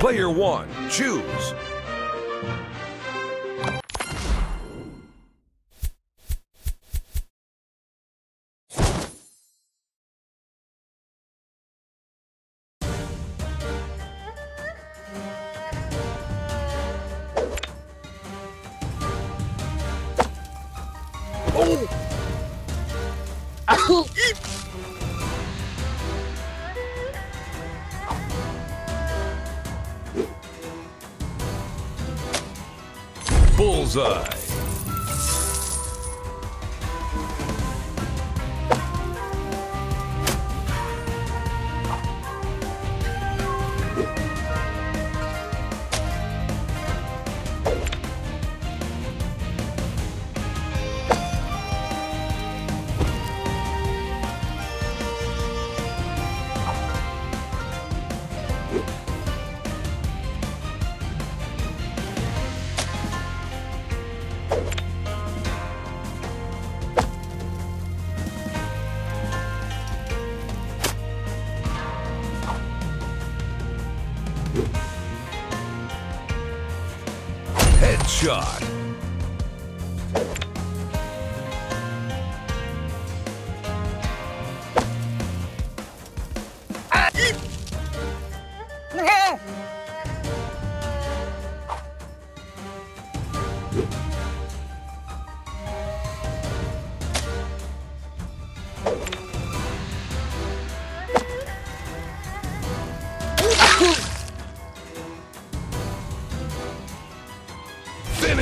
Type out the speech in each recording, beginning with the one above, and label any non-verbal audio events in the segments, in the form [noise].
Player one, choose. Oh. Bullseye. Headshot. [laughs]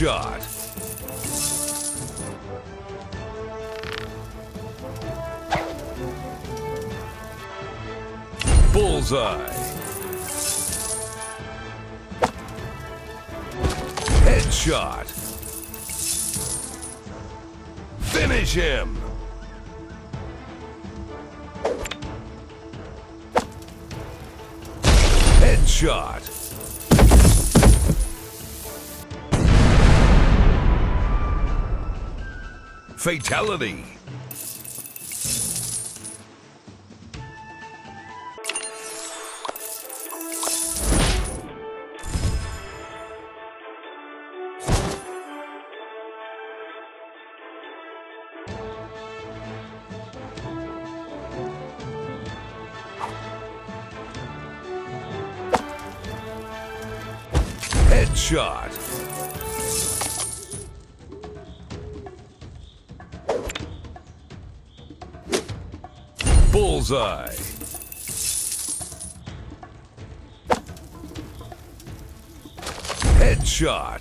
Headshot. Bullseye. Headshot. Finish him. Headshot. Fatality. Headshot. Bullseye. Headshot.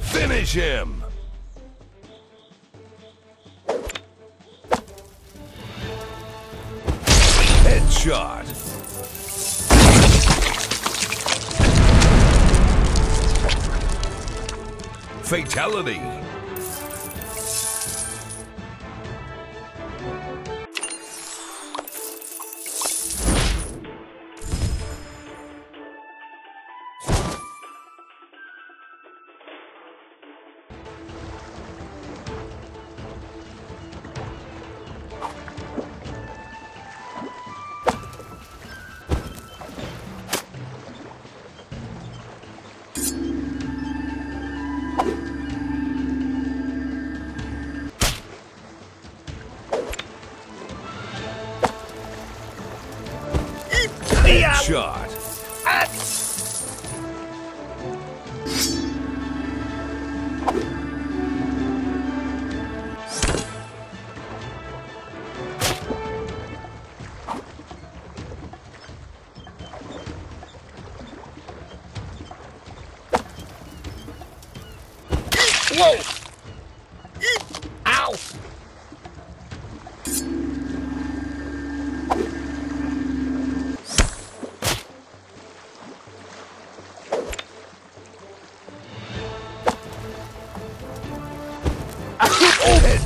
Finish him. Headshot. Fatality. Headshot.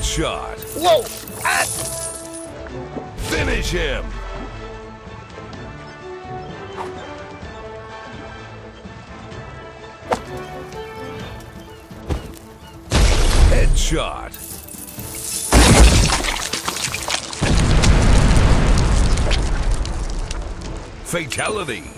Headshot. Whoa! Ah! Finish him. Headshot. Fatality.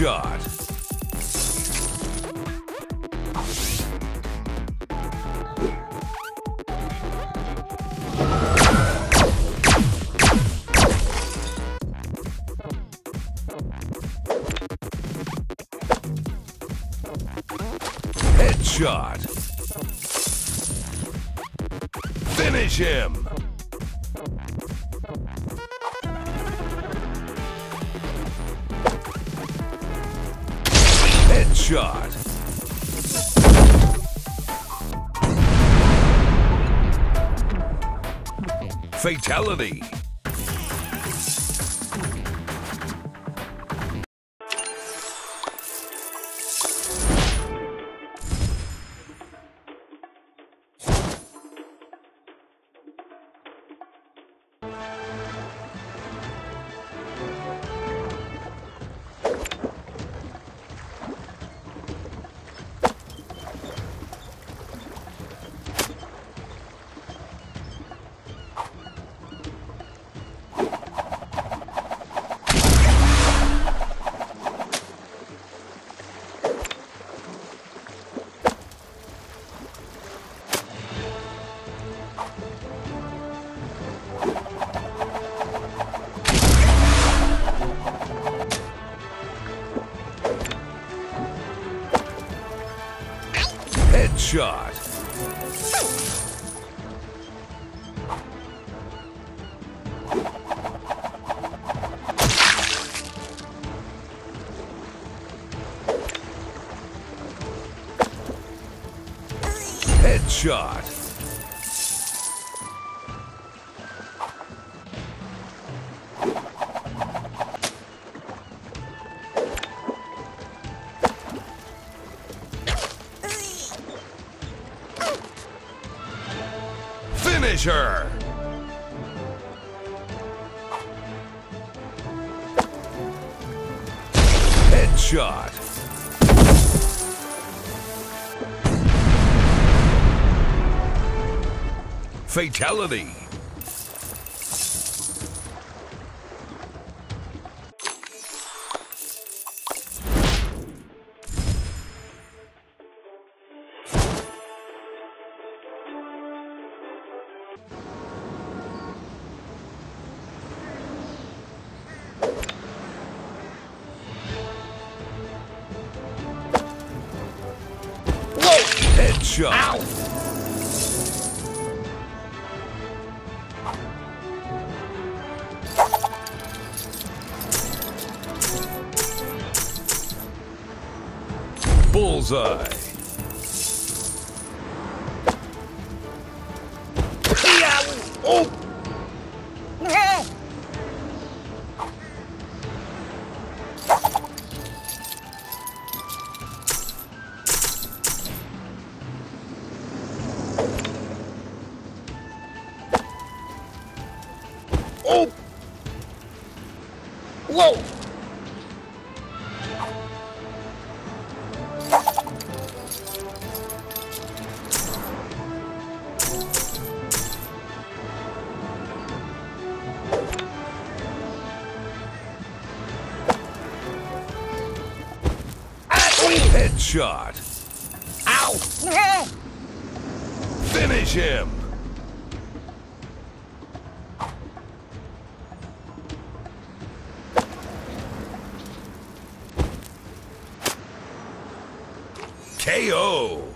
Headshot. Headshot. Finish him. Headshot. Fatality. Headshot. Headshot. Her. Headshot. Fatality. Headshot. Ow! Bullseye. Whoa! Headshot. Ow! [laughs] Finish him. KO.